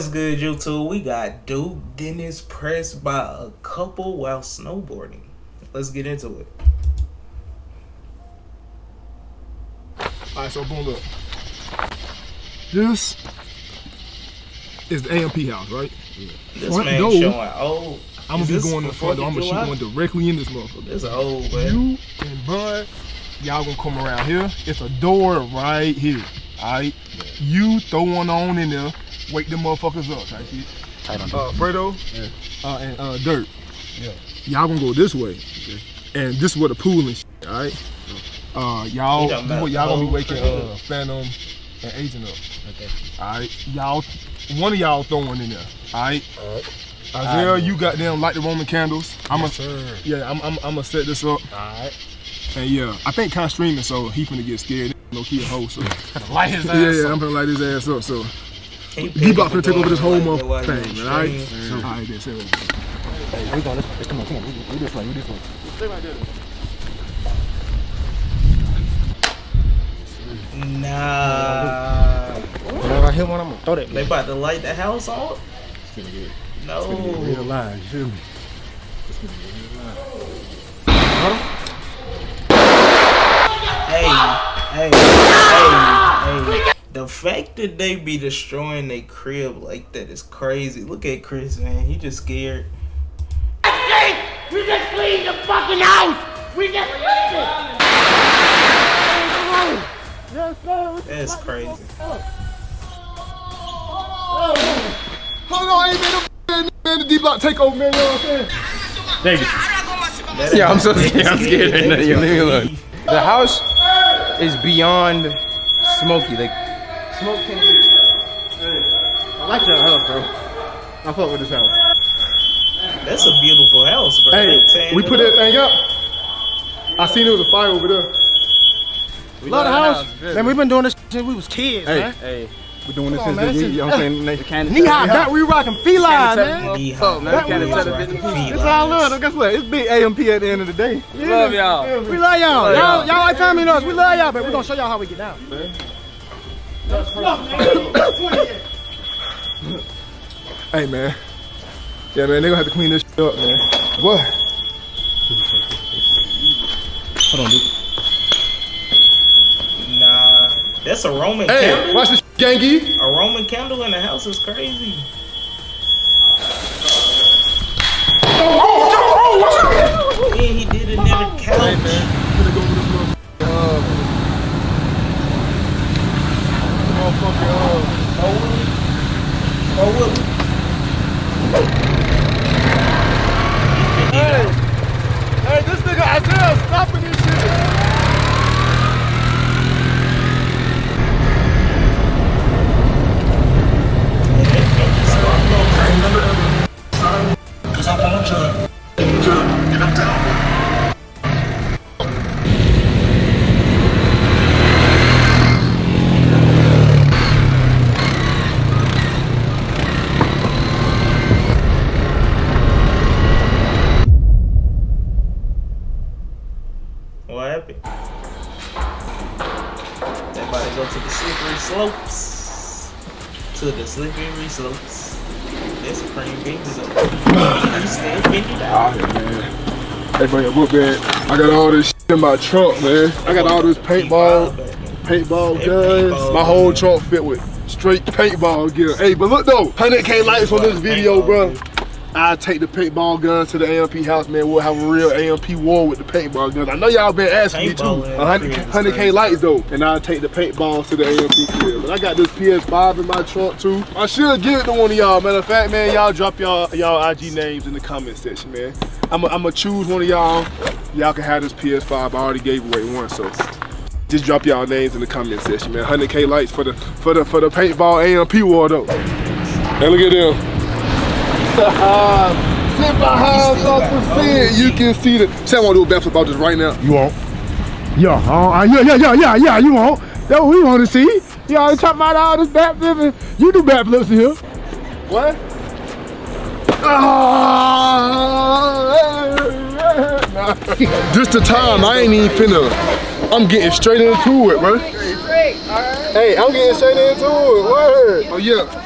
That's good, YouTube. We got Duke Dennis pressed by a couple while snowboarding. Let's get into it. All right, so boom, look. This is the AMP house, right? This Front man door. showing old. I'm gonna be going in the front door. I'm gonna shoot one directly in this motherfucker. This old, man. You and Bud, y'all gonna come around here. It's a door right here. Alright? You throw one on in there, wake them motherfuckers up, type shit. Uh, Fredo uh, and uh, Dirt. Yeah. Y'all gonna go this way. And this is where the pool and shit, alright? Uh, y'all, You talking about y'all gonna be waking pool? uh, Phantom and Agent up. Okay. Alright? Y'all, one of y'all throw one in there. Alright? Alright. Isaiah, you got them light the Roman candles. I'm yes, gonna, sir. yeah, I'm, I'm, I'm gonna set this up. Alright. And yeah, I think kind of streaming, so he finna get scared. No key a hoe, so Light his ass yeah, yeah, up. I'm gonna light his ass up. So He Deeblock finna take over this whole thing, man. All right, all right, then. Hey, we going this way. Come on, come on. We, we this way. We this way. Nah. Whenever I hit one, I'm gonna throw that. They about to light the house on? No. Real line, you feel me? Hey, hey, hey, hey. The fact that they be destroying their crib like that is crazy. Look at Chris, man. He just scared. We just cleaned the fucking house! We just cleaned it! That's crazy. Hold on, ain't been a man, the Deeblock take over, man. You know what I'm saying? That Yeah, I'm so scared. I'm scared right now. They Yeah, leave me alone. The house is beyond smoky. Like smoke can be. I like your house, bro. I fuck with this house. That's a beautiful house, bro. Hey, we put that thing up. I seen there was a fire over there. Love the house. Man, we've been doing this since we was kids, man. Hey, we're doing this Come on, since man, the this week, is- you know what I'm saying? Can't Knee high back, we rocking feline, man. Knee high. man. That Can't was tell the rocking difference. feet It's all lines. love. though. Guess what? It's big AMP at the end of the day. Love y'all. We love y'all. Love Y'all, y'all. y'all like family to us. We love y'all, but we're gonna show y'all how we get down. Hey, man. Yeah, man, they gonna have to clean this shit up, man. What? Hold on, dude. Nah. That's a Roman Hey, candle. watch this gangy. A Roman candle in the house is crazy. Yeah, he did it in the couch. Oh, what? Hey, this nigga Isaiah stopping this shit. Happened? They to go to the slippery slopes. To the slippery slopes. This cream pizzas up. You said. Hey, bro, your book bag. I got all this shit in my trunk, man. I got all this paintball, paintball guns. My whole trunk fit with straight paintball gear. Hey, but look though, 100k likes on this video, bro. I take the paintball guns to the AMP house, man. We'll have a real AMP war with the paintball guns. I know y'all been asking me too. Paintball in the 100, crib is 100k lights though, and I'll take the paintballs to the AMP crib. But I got this PS5 in my trunk too. I should give it to one of y'all. Matter of fact, man, y'all drop y'all y'all IG names in the comment section, man. I'm gonna choose one of y'all. Y'all can have this PS5. I already gave away one, so just drop y'all names in the comment section, man. 100k likes for the for the for the paintball AMP war though. Hey, look at them. Sit behind percent, you can see the. Say I want to do a backflip about this right now. You won't. Yeah, uh, yeah, yeah, yeah, yeah, yeah, you won't. That's what we want to see. You always talking about all this backflipping. You do backflips in here. What? Ah, this the time. I ain't even finna. I'm getting straight into it, bro. Hey, I'm getting straight into it. Word. Oh yeah.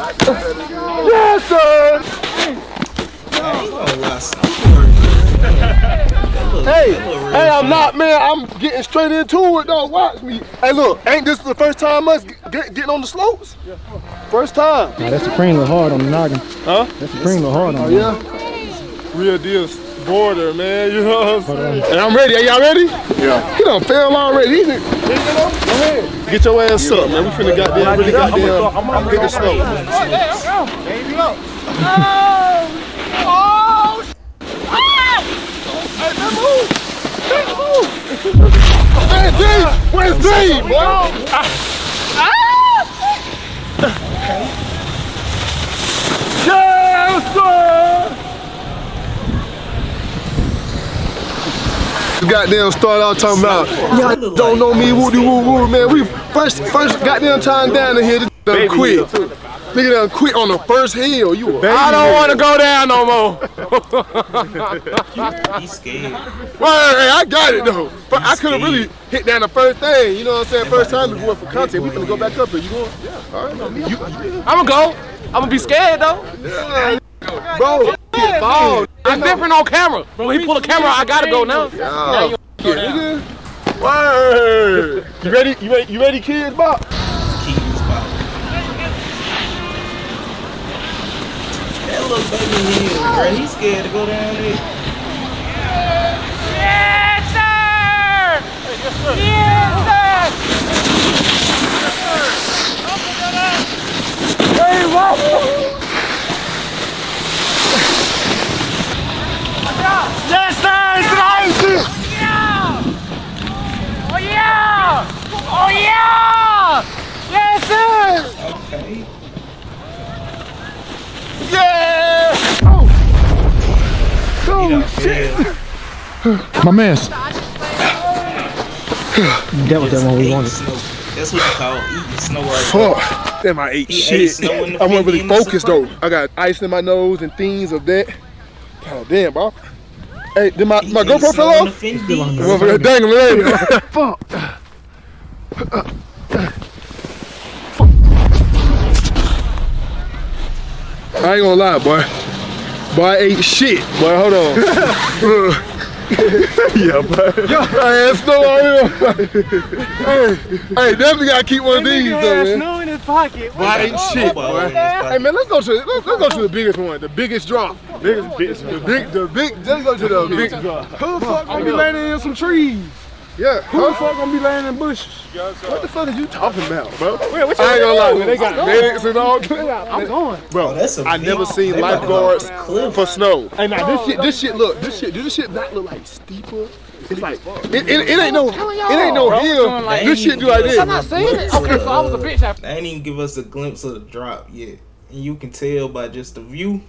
Yes, sir. I ain't gonna lie, Snoop. That look- Hey, that look real hey, I'm not, man. I'm getting straight into it, though. Watch me. Hey, look, ain't this the first time us get, get, getting on the slopes? First time. Nah, that Supreme look hard on the noggin. Huh? That Supreme look hard on Oh, yeah? Real deal border, man. You know what I'm saying? And I'm ready. Are y'all ready? Yeah. He done fell already. Go ahead. Get your ass up, man. We finna goddamn really goddamn hit the slope. Hey, Dave! Where's Dave, bro? Goddamn start out talking about y'all don't know me, woo woo woo man. We first first goddamn time down in here, this done quit. Nigga done quit on the first hill. You a I don't want to go down no more. He's scared. Well, hey, I got it though. But I could have really hit down the first thing. You know what I'm saying? First time before for content. We finna go back up here. You going? Yeah. All right. You, I'm gonna go. I'm gonna be scared though. bro, get ball. It's different on camera. When he pull a camera, I gotta go now. Yeah, nigga. Word. You ready? You ready? You ready, kids, Bob? Keys pop. That little baby hill, bro. He's scared to go down there. Okay. Oh, He done failed. My man. that was that one we Ate wanted. That's what you call eating snow right Fuck. Damn, I ate He shit. the I wasn't really 50 in the focused though. I got ice in my nose and things of that. Oh damn, bro. Hey, did my, my He ate GoPro fell snow in the off? Fendi. Dang, man. Fuck. I ain't gonna lie, boy. Boy, I ate shit. Boy, hold on. yeah, boy. I had snow on here. hey, hey, definitely gotta keep one of these, though, man. Snow in his pocket. Boy, I ate shit, Ball boy. in his pocket. Hey man, let's go to let's, let's go to the biggest one, the biggest drop. Biggest, biggest, the big, the big. Let's go to the big drop. Who the fuck gonna be landing in some trees? Yeah. Who the fuck gonna be landing in bushes? What the fuck are you talking about, bro? I ain't gonna lie, man. They got medics and all. I'm going. Oh, that's a I big- never seen they go lifeguards off for snow. Hey, now this shit, this shit, look, this shit, do this shit not look like steeper? It's like it, it, it ain't no, it ain't no hill. like- This shit do like this. I'm not saying it. Okay, so I was a bitch after. They ain't even give us a glimpse of the drop yet, and you can tell by just the view.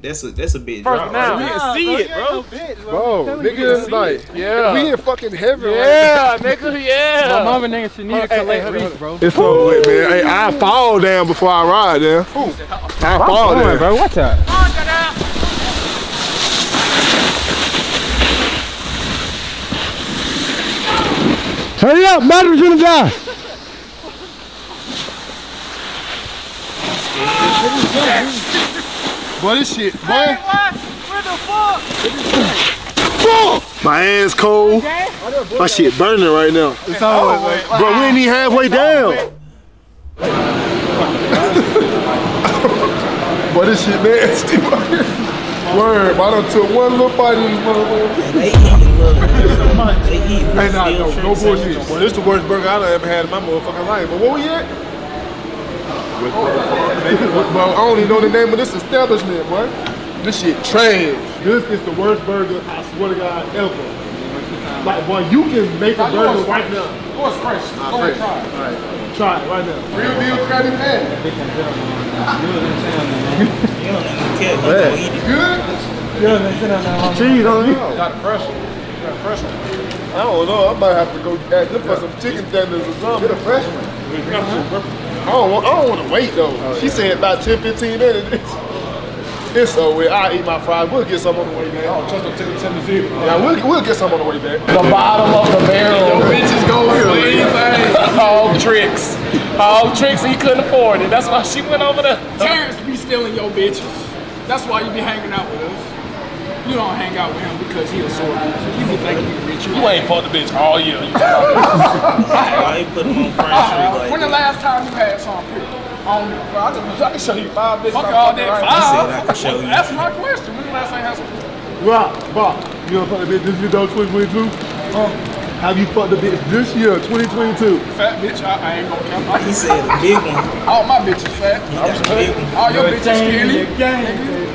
That's a that's a big drop. First now. right You can see it, bro. Bro, nigga, it's like, Yeah. we in fucking heaven right Yeah, nigga, yeah. My mama nigga should need to collect reef, bro. It's over with, man. Hey, I fall down before I ride there. I fall down. bro. Watch out. Hurry up, battery's gonna die. Boy, this shit, boy. Fuck! My hands cold. My shit burning right now. It's always like, oh, bro, we ain't even halfway down. boy, this shit nasty. Word, but I done took one little bite of this motherfucker. They eating little. They eating Hey, nah, no, no bullshit. and Boy, this the worst burger I done ever had in my motherfucking life. But where we at? Bro, I don't even know the name of this establishment, boy. This shit trash. This is the worst burger, I swear to God, ever. Like, boy, you can make a burger right now. Oh, it's fresh. Go ahead, try it. All right. Try it right now. Real deal Krabby Patty. You don't even care. You gonna eat it. Good? Cheese on it. Got the pressure. Got pressure. I don't know. I might have to go ask them for some chicken tenders or something. Get a fresh one. I don't want. I don't want to wait though. Oh, she said about 10, 15 minutes. It's over. I eat my fries. We'll get some on the way back. Oh, trust them chicken tenders here. Yeah, we'll, we'll get some on the way back. The bottom of the barrel. bitches go clean, All tricks. Oh, Trixie, he couldn't afford it. That's why she went over there. Terrence be stealing your bitches. That's why you be hanging out with us. You don't hang out with him because he a sore loser. You be thinking you rich. You ain't fucked the bitch all year. You Why you put him on Front Street when the last time you had some period? I don't know, bro. I can, I can show you five bitches. Fuck all that I said I five. can show you. That's my question. When the last time you had some Rock, Bob, you gonna fuck the bitch this year, though, 2022? Have you fucked the bitch this year, 2022? fat bitch? I, I ain't gonna count. He said a big one. All my bitches fat. got a big one. All your bitches skinny.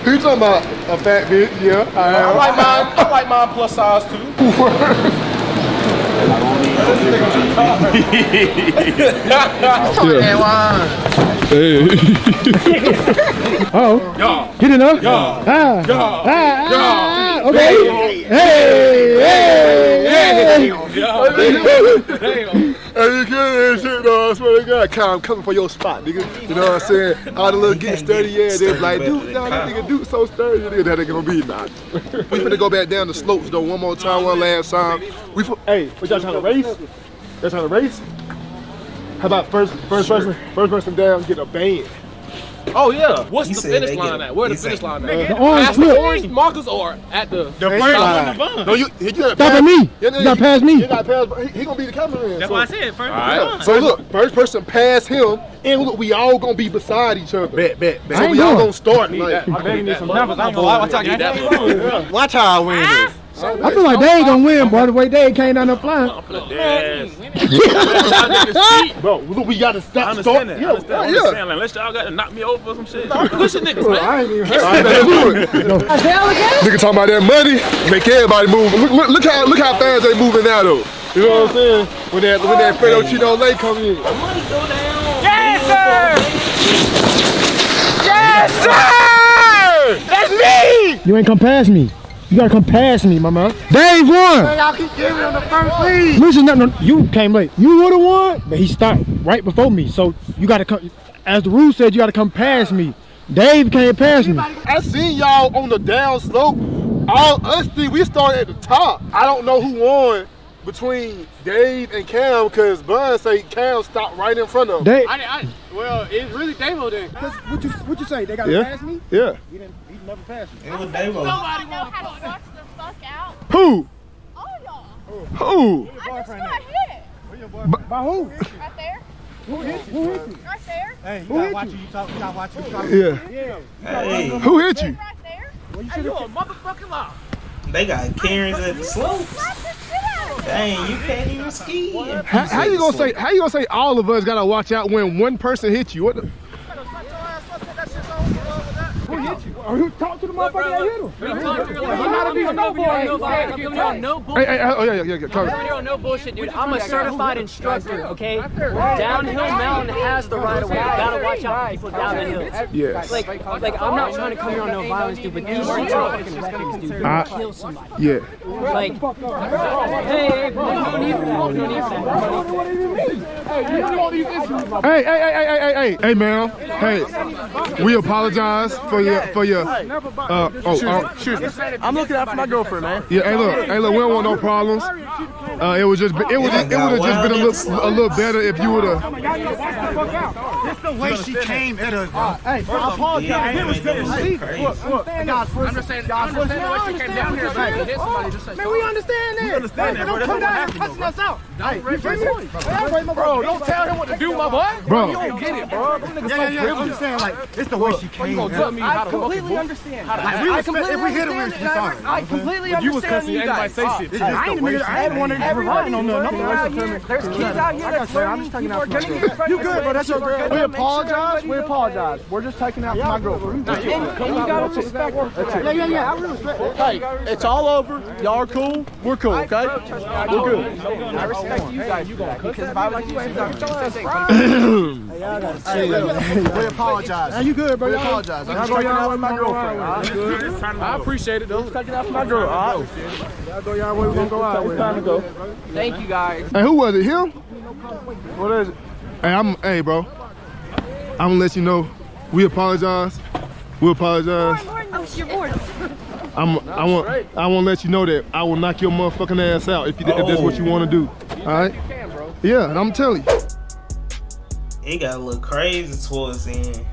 Who you talking about? A fat bitch? Yeah. Uh-huh. I like mine. I like mine plus size too. Oh, get enough? Ah, ah, ah, ah, okay. Hey, hey, hey. Hey, you kidding that shit though, I swear to God. Kyle, I'm coming for your spot, nigga. You know what I'm saying? All the little getting sturdy, yeah, they was like, dude, nah, that nigga dude so sturdy, nigga, that ain't gonna be nah. We finna go back down the slopes though, one more time, one last time. We hey, what y'all trying to race? Y'all trying to race? How about first first person first person down get a band? Oh yeah. What's He the finish line at? Where the finish said- line The at? orange the orange markers or at the The first line. No, you, you gotta Stop at me. You gotta pass me. You gotta pass. He, he gonna be the cameraman. That's so. why I said first. Yeah. So look, first person pass him, and look, we all gonna be beside each other. Bet, bet, bet. So ain't we all going. gonna start. Like, I bet you need some numbers. I ain't gonna lie. Watch out, get Watch how I win this. I feel like they ain't gonna win, bro. The way they came down there flying. bro, look, we gotta stop. I understand start. that. Yeah, I understand. I yeah. understand. Like, unless y'all got to knock me over or some shit. Pushing niggas, Look, man. I ain't even heard. All right, let's do it. Nigga talking about that money, make everybody move. Look, look, look how look how fast they moving now though. You know what I'm saying? When that when that Fredo Chino Lake come in. Yes, sir. Yes, sir. That's me. You ain't come past me. You gotta come past me, my man. Dave won. Y'all keep giving him the first lead. Listen, no, no, you came late. You would have won, but he stopped right before me. So you gotta come. As the rule said, you gotta come past me. Dave came past me. I seen y'all on the down slope. All us three, we started at the top. I don't know who won between Dave and Cam because Bun say Cam stopped right in front of him. Dave, I, I, well, it's really Dave then. what you what you say? They gotta Yeah. pass me? Yeah. He didn't. He never passed me. It was Davo. know how to watch the fuck out. Who? All y'all. Who? I just got hit. By who? Right there. Who hit you? Who hit you? Right there. Hey, you gotta watch you. You talk. You gotta watch you. Yeah. Hey, Who hit you? Right there. Hey, you a motherfucking lie. they got Karens at the slopes. Slap the shit out of me. Dang, you can't even ski. How, peace how you gonna say? How you gonna say all of us gotta watch out when one person hits you? What? The, Who hit you? Or who talked to the motherfucker that hit him? No hey, hey, oh yeah, yeah, yeah, yeah. Come. bullshit, no bullshit, dude. I'm a certified instructor, okay? Downhill mountain has the right of way. You gotta watch out for people down the hill. Yes. Like, like I'm not trying to come here on no violence, dude, but these streets are fucking ridiculous, dude. I- Kill somebody. Yeah. Like, hey, hey, no need for that. No need for that. Hey, hey, hey, hey, hey, hey, hey, hey, man. Hey, we apologize for your, for your. Uh, oh, uh, I'm looking out for my girlfriend, man. yeah. Hey, look, hey, look. We don't want no problems. Uh, it was just, it was, it would have just been a little, a little better if you would have. The way she came at us, bro. Hey, I Yeah, apologize. It was man, that shit. Look, look. Guys, I'm just saying, I understand the way she came down here. So you hit somebody, just say, Man, we understand that. understand that, bro. Don't come down here cussing us out. Hey, you feel me? bro, don't tell him what to do, my boy. Bro. You don't get it, bro. Them niggas Yeah, so yeah, yeah. I'm just saying, like, it's the way she You came. gonna tell me how to completely understand. Like, we I respect, completely if we hit her, we understand. respect. I completely You understand you guys. say shit. It's just I ain't way even, she I ain't came. wanted to Everybody on learning nothing out here. There's kids out here that's learning. just People are gonna get. You good, bro? That's your girl. We sure apologize. We apologize. We're just taking out for my girlfriend. And, and you gotta respect her. Yeah, yeah, yeah. I really respect. Hey, it's all over. Y'all are cool. We're cool, okay? We're good. I respect you guys because if I you, get the same. We apologize. Hey, you good, bro? We apologize. I'm just taking out my girlfriend. I'm. I appreciate it, though. Taking out for my girl. All right. Y'all go y'all way. We gonna go out. It's time to go. Thank you guys. Hey, who was it? Him? What is it? Hey, I'm. Hey, bro. I'm gonna let you know. We apologize. We apologize. Oh, you're bored. I'm. I want. I want to let you know that I will knock your motherfucking ass out if you if that's what you want to do. All right. Yeah, and I'm telling you. He got a little crazy towards the end.